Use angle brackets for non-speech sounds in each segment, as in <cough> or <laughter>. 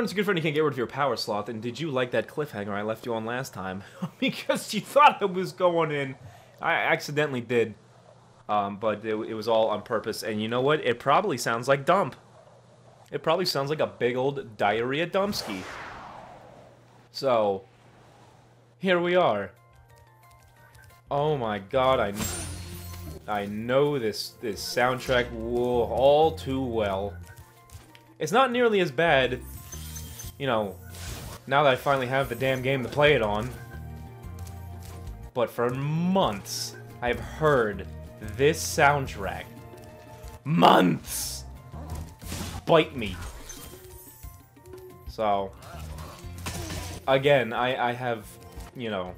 when it's a good friend you can't get rid of your power sloth, and did you like that cliffhanger I left you on last time? <laughs> because you thought it was going in. I accidentally did. Um, but it, it was all on purpose, and you know what? It probably sounds like dump. It probably sounds like a big old diarrhea dumpski. So, here we are. Oh my god, I, I know this, this soundtrack all too well. It's not nearly as bad, you know, now that I finally have the damn game to play it on. But for months, I've heard this soundtrack. Months! Bite me. So, again, I, I have, you know,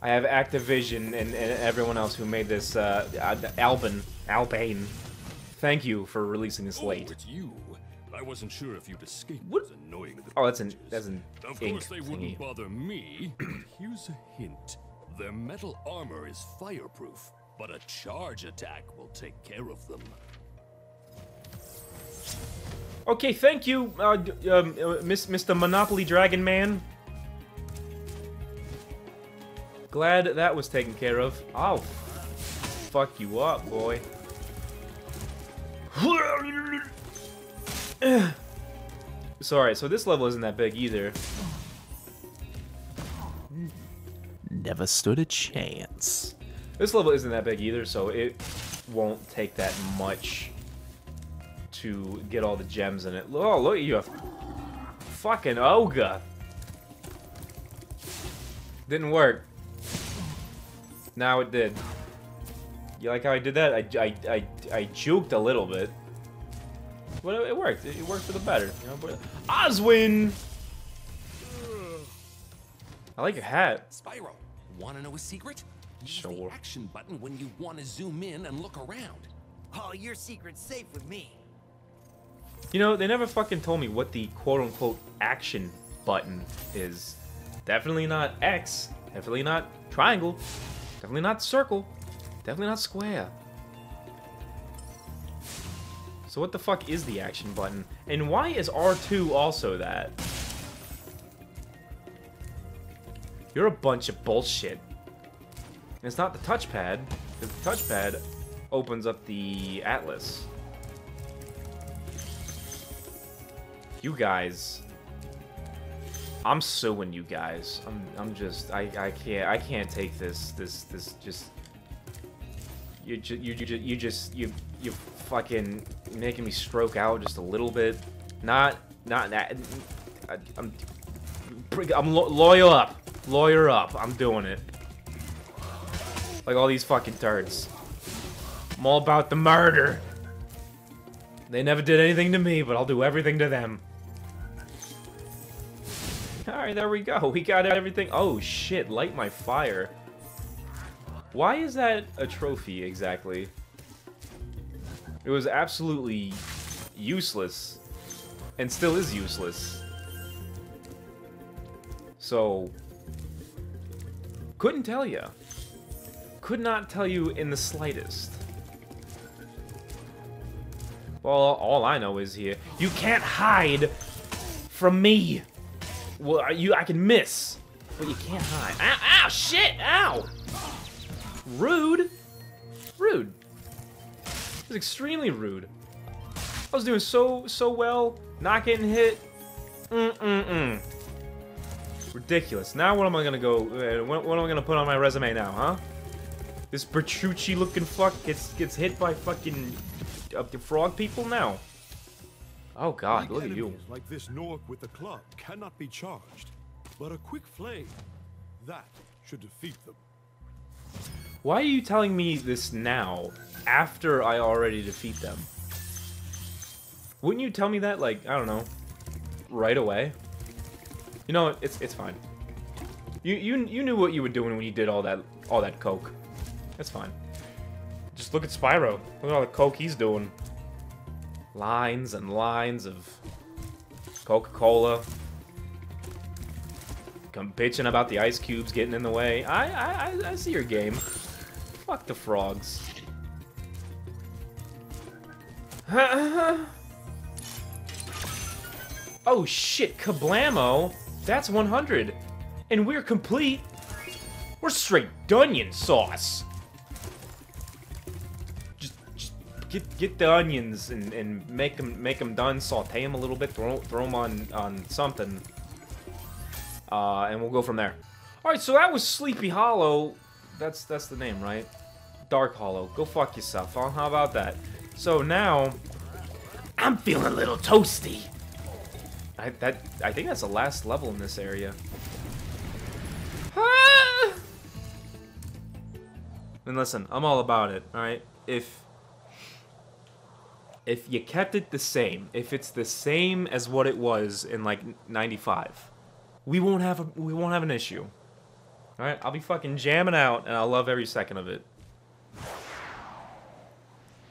I have Activision and, and everyone else who made this, uh, Alban, Albane. Thank you for releasing this late. Oh. I wasn't sure if you'd escape what? annoying oh, that's an, that's an Of ink course they thingy. wouldn't bother me. <clears throat> Here's a hint. Their metal armor is fireproof, but a charge attack will take care of them. Okay, thank you, uh, um, uh, Miss, Mr. Monopoly Dragon Man. Glad that was taken care of. I'll fuck you up, boy. <laughs> <sighs> Sorry, so this level isn't that big either. Never stood a chance. This level isn't that big either, so it won't take that much to get all the gems in it. Oh, look at you. Fucking ogre. Didn't work. Now it did. You like how I did that? I, I, I, I juked a little bit. But it worked. It worked for the better. You know, but Oswin! I like your hat. Spyro, wanna know a secret? Use Sure. the action button when you want to zoom in and look around. Oh, your secret's safe with me. You know, they never fucking told me what the quote-unquote action button is. Definitely not X. Definitely not triangle. Definitely not circle. Definitely not square. So what the fuck is the action button? And why is R2 also that? You're a bunch of bullshit. And it's not the touchpad, because the touchpad opens up the atlas. You guys. I'm suing you guys. I'm I'm just I I can't I can't take this this this just you ju- you ju- you just you you fucking making me stroke out just a little bit. Not not that I, I'm I'm lo- lawyer up. Lawyer up. I'm doing it. Like all these fucking turds. I'm all about the murder. They never did anything to me, but I'll do everything to them. Alright, there we go. We got everything. Oh, shit. Light my fire. Why is that a trophy, exactly? It was absolutely useless. And still is useless. So... Couldn't tell you. Could not tell you in the slightest. Well, all I know is here. You can't hide from me. Well, you I can miss, but you can't hide. Ow, ow, shit, ow. Rude. Rude. It was extremely rude. I was doing so, so well, not getting hit. Mm-mm-mm. Ridiculous. Now what am I gonna go, uh, what, what am I gonna put on my resume now, huh? This Bertrucci looking fuck gets gets hit by fucking uh, the frog people now. Oh god, look at you. Like this Gnorc with the club cannot be charged, but a quick flame, that should defeat them. Why are you telling me this now, after I already defeat them? Wouldn't you tell me that, like, I don't know, right away? You know, it's it's fine. You you you knew what you were doing when you did all that all that coke. That's fine. Just look at Spyro. Look at all the coke he's doing. Lines and lines of Coca-Cola. Come bitching about the ice cubes getting in the way. I I I, I see your game. Fuck the frogs. <laughs> Oh shit, Kablamo! That's 100. And we're complete. We're straight Dunyan sauce. Just, just get get the onions and, and make them make them done. Saute them a little bit. Throw throw them on on something. Uh, and we'll go from there. All right, so that was Sleepy Hollow. That's that's the name, right? Dark Hollow. Go fuck yourself, huh? How about that? So now, I'm feeling a little toasty. I that I think that's the last level in this area. Ah! And listen, I'm all about it. All right, if if you kept it the same, if it's the same as what it was in like '95, we won't have a, we won't have an issue. All right, I'll be fucking jamming out, and I'll love every second of it.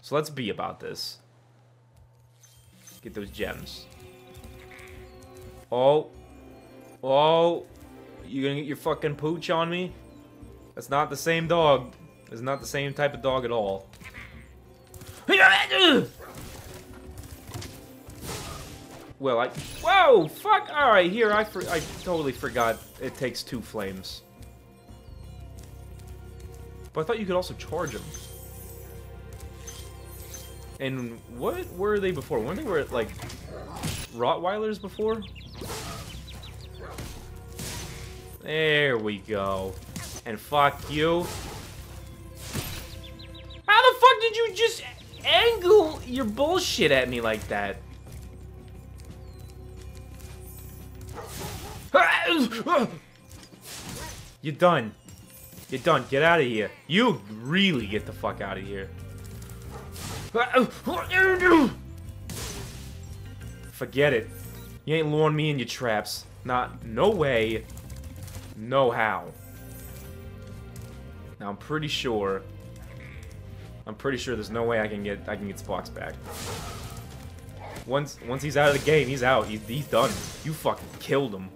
So let's be about this. Get those gems. Oh. Oh. You gonna get your fucking pooch on me? That's not the same dog. It's not the same type of dog at all. Well, I... Whoa! Fuck! Alright, here, I, I totally forgot it takes two flames. But I thought you could also charge them. And what were they before? Weren't they were like Rottweilers before? There we go. And fuck you. How the fuck did you just angle your bullshit at me like that? <laughs> You're done. You're done. Get out of here. You really get the fuck out of here. Forget it. You ain't luring me in your traps. Not, no way. No how. Now I'm pretty sure. I'm pretty sure there's no way I can get I can get Sparks back. Once once he's out of the game, he's out. He's, he's done. You fucking killed him.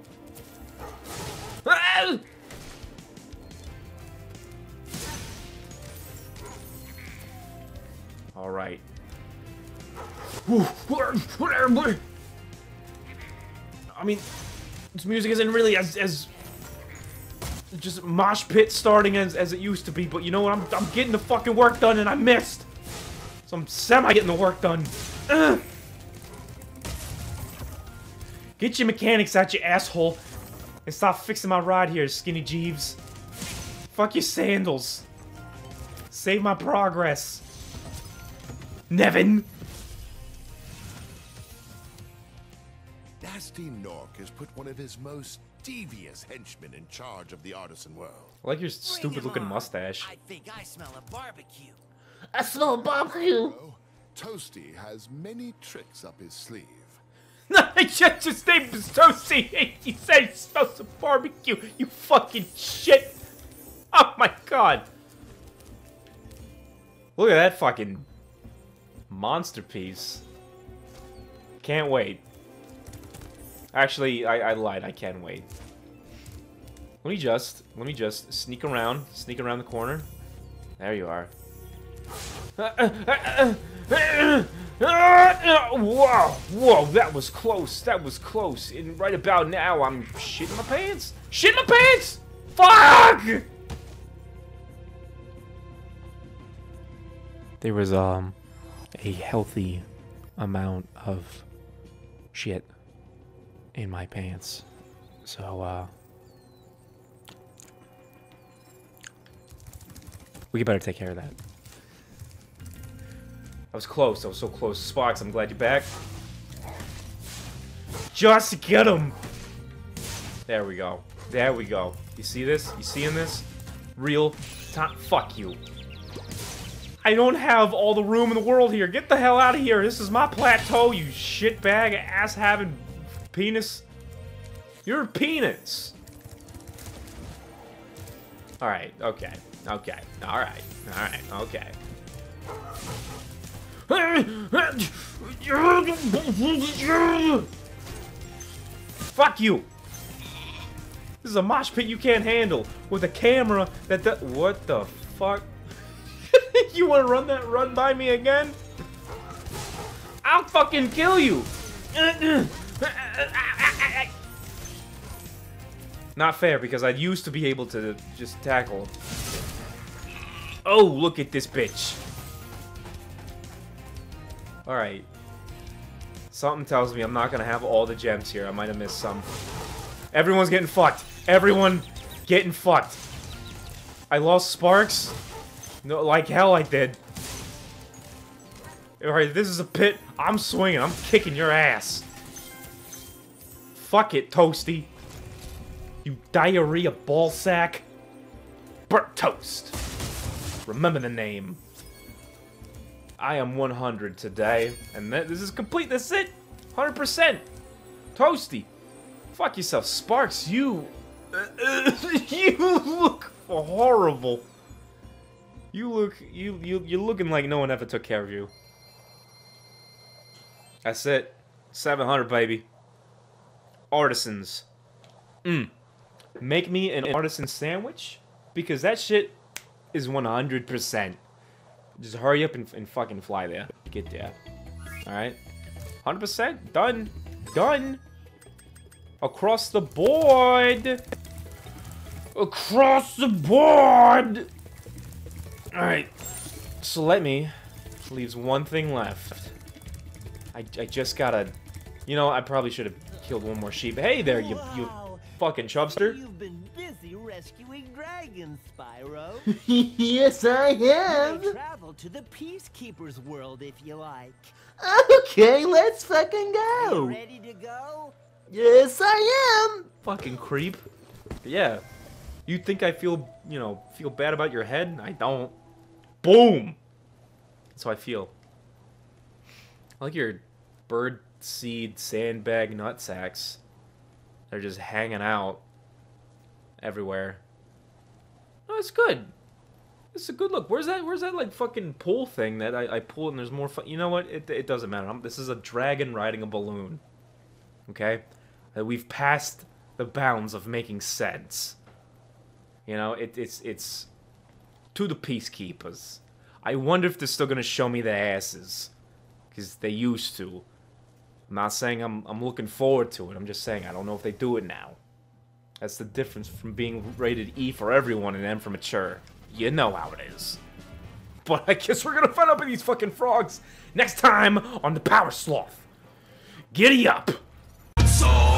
All right. I mean, this music isn't really as as just mosh pit starting as, as it used to be, but you know what? I'm, I'm getting the fucking work done and I missed. So I'm semi getting the work done. Ugh. Get your mechanics out, you asshole. And stop fixing my ride here, Skinny Jeeves. Fuck your sandals. Save my progress. Nevin! Gnasty Gnorc has put one of his most devious henchmen in charge of the artisan world. I like your Bring stupid looking on. mustache. I think I smell a barbecue. I smell barbecue. Oh, Toasty has many tricks up his sleeve. <laughs> just his name is Toasty. <laughs> He said he smells of barbecue. You fucking shit. Oh my god. Look at that fucking monster piece. Can't wait. Actually, I, I lied. I can wait. Let me just, let me just sneak around, sneak around the corner. There you are. Whoa, whoa, that was close. That was close. And right about now, I'm shitting my pants. Shitting my pants! Fuck! There was, um, a healthy amount of shit in my pants. So, uh, we better take care of that. I was close. I was so close. Sparks, I'm glad you're back. Just get him. There we go. There we go. You see this? You seeing this? Real time. Fuck you. I don't have all the room in the world here. Get the hell out of here. This is my plateau, you shitbag ass having penis. You're a penis. Alright, okay. Okay. Alright. Alright, okay. Fuck you! This is a mosh pit you can't handle with a camera that the- What the fuck? You wanna run that run by me again? I'll fucking kill you! Not fair, because I used to be able to just tackle. Oh, look at this bitch. Alright. Something tells me I'm not gonna have all the gems here. I might have missed some. Everyone's getting fucked. Everyone getting fucked. I lost Sparks? No, like hell I did. Alright, this is a pit. I'm swinging. I'm kicking your ass. Fuck it, Toasty. You diarrhea ball sack. Burt Toast. Remember the name. I am 100 today, and this is complete. That's it. 100%. Toasty. Fuck yourself, Sparks. You, <laughs> you look horrible. You look, you, you, you're looking like no one ever took care of you. That's it. 700, baby. Artisans. Mm. Make me an artisan sandwich, because that shit is 100%. Just hurry up and, and fucking fly there. Get there. Alright. 100%. Done. Done. Across the board. Across the board. Alright. So let me. Leaves one thing left. I, I just gotta... You know, I probably should have killed one more sheep. Hey there, you, you fucking chubster. You've been busy rescuing dragons, Spyro. <laughs> yes, I have. May travel to the Peacekeeper's world if you like. Okay, let's fucking You ready to go? Yes, I am. Fucking creep. Yeah. You think I feel, you know, feel bad about your head? I don't. Boom! That's how I feel. I like your bird seed sandbag nut sacks. They're just hanging out everywhere. No, it's good. It's a good look. Where's that? Where's that like fucking pull thing that I, I pull and there's more fun? You know what? It, it doesn't matter. I'm, this is a dragon riding a balloon. Okay, we've passed the bounds of making sense. You know, it, it's it's to the peacekeepers. I wonder if they're still gonna show me their asses, because they used to. I'm not saying I'm I'm looking forward to it. I'm just saying I don't know if they do it now. That's the difference from being rated E for everyone and M for mature. You know how it is. But I guess we're gonna find out with these fucking frogs next time on the Power Sloth. Giddy up! So